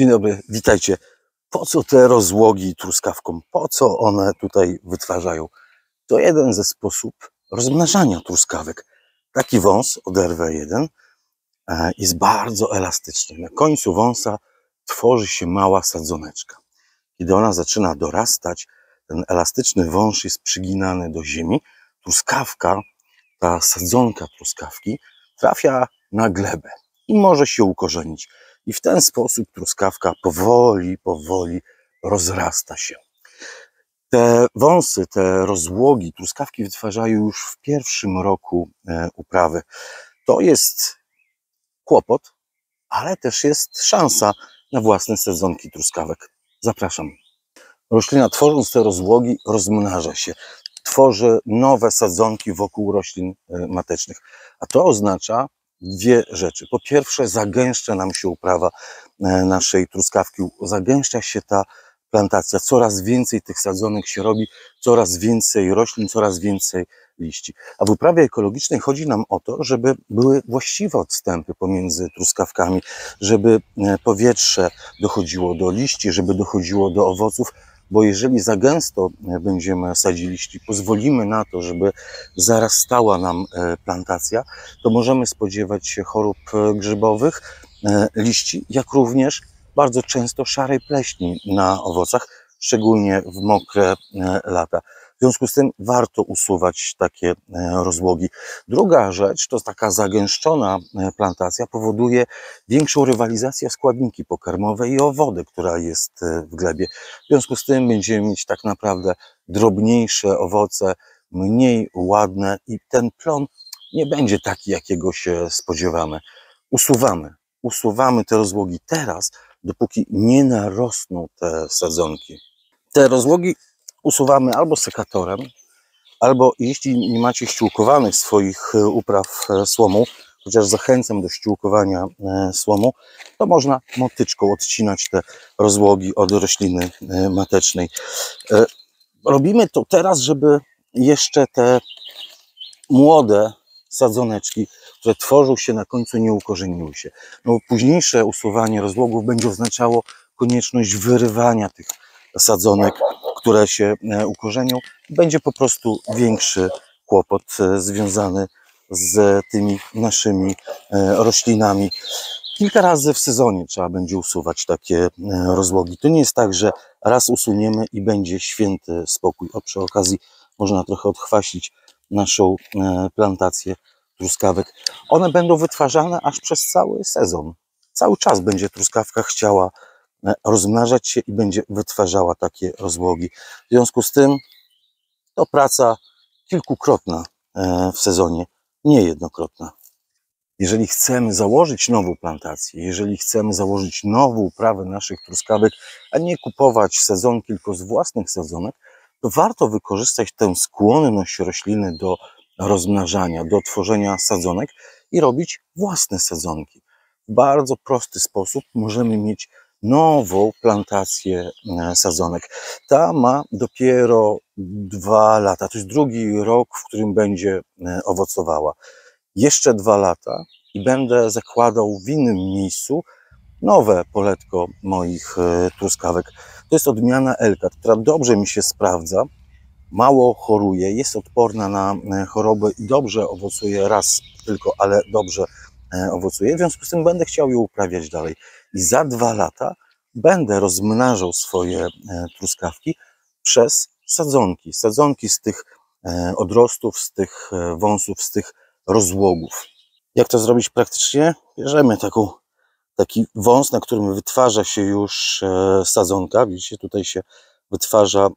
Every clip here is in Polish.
Dzień dobry, witajcie. Po co te rozłogi truskawkom? Po co one tutaj wytwarzają? To jeden ze sposób rozmnażania truskawek. Taki wąs od RW1 e, jest bardzo elastyczny. Na końcu wąsa tworzy się mała sadzoneczka. Kiedy ona zaczyna dorastać, ten elastyczny wąż jest przyginany do ziemi. Truskawka, ta sadzonka truskawki trafia na glebę i może się ukorzenić. I w ten sposób truskawka powoli, powoli rozrasta się. Te wąsy, te rozłogi truskawki wytwarzają już w pierwszym roku e, uprawy. To jest kłopot, ale też jest szansa na własne sezonki truskawek. Zapraszam. Roślina tworząc te rozłogi rozmnaża się, tworzy nowe sadzonki wokół roślin e, matecznych. A to oznacza dwie rzeczy. Po pierwsze, zagęszcza nam się uprawa e, naszej truskawki, zagęszcza się ta plantacja, coraz więcej tych sadzonek się robi, coraz więcej roślin, coraz więcej liści. A w uprawie ekologicznej chodzi nam o to, żeby były właściwe odstępy pomiędzy truskawkami, żeby e, powietrze dochodziło do liści, żeby dochodziło do owoców, bo jeżeli za gęsto e, będziemy sadzili liści, pozwolimy na to, żeby zarastała nam e, plantacja, to możemy spodziewać się chorób e, grzybowych, liści, jak również bardzo często szarej pleśni na owocach, szczególnie w mokre lata. W związku z tym warto usuwać takie e, rozłogi. Druga rzecz to taka zagęszczona e, plantacja powoduje większą rywalizację składniki pokarmowe i o wodę, która jest e, w glebie. W związku z tym będziemy mieć tak naprawdę drobniejsze owoce, mniej ładne i ten plon nie będzie taki, jakiego się spodziewamy. Usuwamy, usuwamy te rozłogi teraz, dopóki nie narosną te sadzonki. Te rozłogi usuwamy albo sekatorem, albo jeśli nie macie ściółkowanych swoich e, upraw e, słomą, chociaż zachęcam do ściółkowania e, słomu, to można motyczką odcinać te rozłogi od rośliny matecznej. Robimy to teraz, żeby jeszcze te młode sadzoneczki, które tworzą się na końcu, nie ukorzeniły się. No, późniejsze usuwanie rozłogów będzie oznaczało konieczność wyrywania tych sadzonek, które się e, ukorzenią, będzie po prostu większy kłopot e, związany z tymi naszymi e, roślinami. Kilka razy w sezonie trzeba będzie usuwać takie rozłogi. To nie jest tak, że raz usuniemy i będzie święty spokój. O, przy okazji można trochę odchwaścić naszą plantację truskawek. One będą wytwarzane aż przez cały sezon. Cały czas będzie truskawka chciała rozmnażać się i będzie wytwarzała takie rozłogi. W związku z tym to praca kilkukrotna e, w sezonie, nie jednokrotna. Jeżeli chcemy założyć nową plantację, jeżeli chcemy założyć nową uprawę naszych truskawek, a nie kupować sezonki tylko z własnych sezonek, to warto wykorzystać tę skłonność rośliny do rozmnażania, do tworzenia sadzonek i robić własne sadzonki. W bardzo prosty sposób możemy mieć nową plantację e, sadzonek. Ta ma dopiero dwa lata, to jest drugi rok, w którym będzie e, owocowała. Jeszcze dwa lata i będę zakładał w innym miejscu nowe poletko moich e, truskawek. To jest odmiana Elka, która dobrze mi się sprawdza, mało choruje, jest odporna na choroby i dobrze owocuje raz tylko, ale dobrze owocuje. W związku z tym będę chciał ją uprawiać dalej i za dwa lata będę rozmnażał swoje e, truskawki przez sadzonki. Sadzonki z tych e, odrostów, z tych e, wąsów, z tych rozłogów. Jak to zrobić praktycznie? Bierzemy taką, taki wąs, na którym wytwarza się już sadzonka. Widzicie, tutaj się wytwarza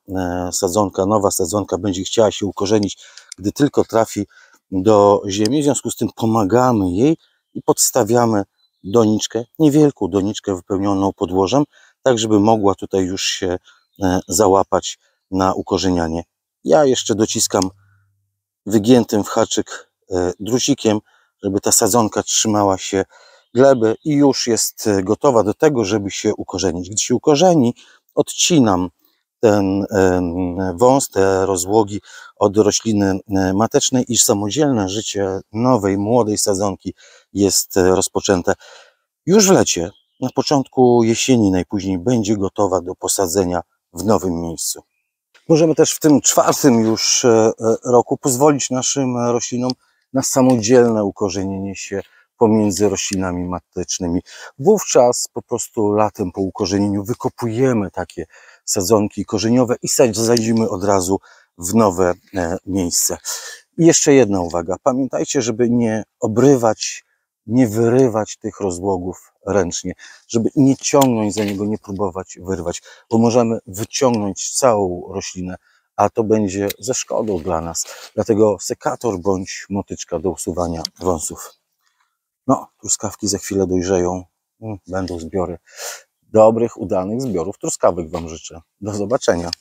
sadzonka, nowa sadzonka będzie chciała się ukorzenić, gdy tylko trafi do ziemi. W związku z tym pomagamy jej i podstawiamy doniczkę, niewielką doniczkę wypełnioną podłożem, tak żeby mogła tutaj już się e, załapać na ukorzenianie. Ja jeszcze dociskam wygiętym w haczyk e, drucikiem, żeby ta sadzonka trzymała się gleby i już jest e, gotowa do tego, żeby się ukorzenić. Gdy się ukorzeni, odcinam ten wąs, te rozłogi od rośliny matecznej, iż samodzielne życie nowej, młodej sadzonki jest rozpoczęte. Już w lecie na początku jesieni najpóźniej będzie gotowa do posadzenia w nowym miejscu. Możemy też w tym czwartym już e, e, roku pozwolić naszym roślinom na samodzielne ukorzenienie się pomiędzy roślinami matecznymi. Wówczas po prostu latem po ukorzenieniu wykopujemy takie sadzonki korzeniowe i sadzimy od razu w nowe e, miejsce. I jeszcze jedna uwaga. Pamiętajcie, żeby nie obrywać, nie wyrywać tych rozłogów ręcznie, żeby nie ciągnąć za niego, nie próbować wyrwać, bo możemy wyciągnąć całą roślinę, a to będzie ze szkodą dla nas. Dlatego sekator bądź motyczka do usuwania wąsów. No, truskawki za chwilę dojrzeją, Mm, będą zbiory. Dobrych, udanych zbiorów truskawek Wam życzę. Do zobaczenia.